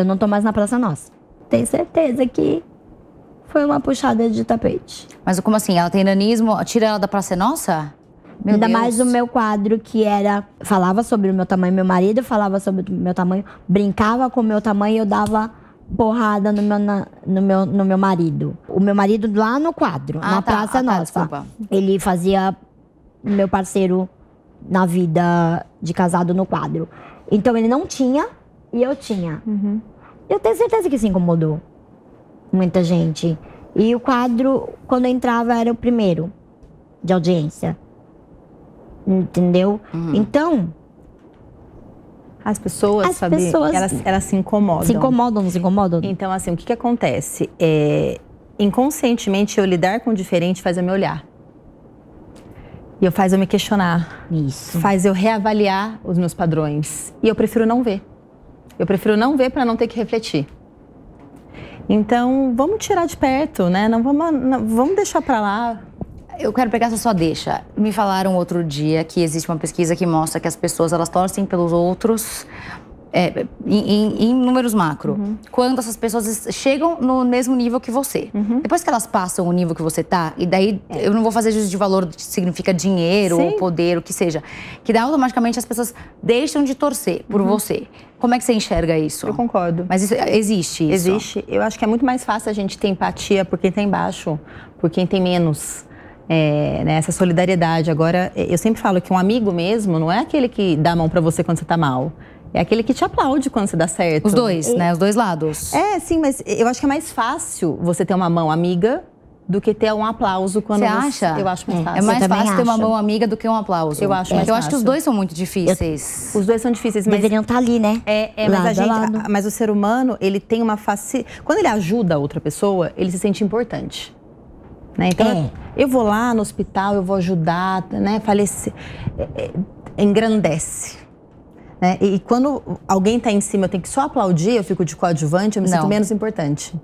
eu não tô mais na Praça Nossa. Tenho certeza que foi uma puxada de tapete. Mas como assim? Ela tem nanismo? Tira ela da Praça Nossa? Meu Ainda Deus. mais o meu quadro que era. Falava sobre o meu tamanho, meu marido falava sobre o meu tamanho, brincava com o meu tamanho e eu dava porrada no meu, na- no meu, no meu marido. O meu marido lá no quadro, Ah, na tá. Praça Ah, tá, Nossa. desculpa. Ele fazia meu parceiro na vida de casado no quadro. Então ele não tinha e eu tinha. Eu tenho certeza que isso incomodou muita gente. E o quadro, quando eu entrava, era o primeiro de audiência. Entendeu? Uhum. Então, As pessoas, As sabe, pessoas- elas, elas se incomodam. se incomodam, não se incomodam? Então, assim, o que, que acontece? É, inconscientemente, eu lidar com o diferente faz eu me olhar. E eu faz eu me questionar. Isso. Faz eu reavaliar os meus padrões. E eu prefiro não ver. Eu prefiro não ver para não ter que refletir. Então, vamos tirar de perto, né? Não vamos, não- vamos deixar para lá. Eu quero pegar essa sua deixa. Me falaram outro dia que existe uma pesquisa que mostra que as pessoas elas torcem pelos outros é, em, em- números macro. Uhum. Quando essas pessoas chegam no mesmo nível que você. Uhum. Depois que elas passam o nível que você tá, e daí eu não vou fazer juízo de valor que significa dinheiro É. Sim. ou poder, o que seja. Que daí automaticamente as pessoas deixam de torcer por você. Como é que você enxerga isso? Uhum. Eu concordo. Mas isso, existe isso? Existe. Eu acho que é muito mais fácil a gente ter empatia por quem está embaixo, por quem tem menos. É, né, essa solidariedade. Agora, é, eu sempre falo que um amigo mesmo não é aquele que dá a mão para você quando você tá mal. É aquele que te aplaude quando você dá certo. Os dois, né? Os dois lados. É, sim, mas eu acho que é mais fácil você ter uma mão amiga do que ter um aplauso quando Você você. acha? Eu acho mais É. fácil. É mais fácil ter uma mão amiga do que um aplauso. Eu acho mais Eu acho que os dois são muito difíceis. Os dois são difíceis, mas Deveriam estar ali, né? É, é, mas Lado a a gente, lado. mas o ser humano, ele tem uma face. Quando ele ajuda a outra pessoa, ele se sente importante. Né? Então, É. eu vou lá no hospital, eu vou ajudar, né? Falecer. é, é, engrandece. Né? E, e quando alguém está em cima, eu tenho que só aplaudir, eu fico de coadjuvante, eu me Não. sinto menos importante.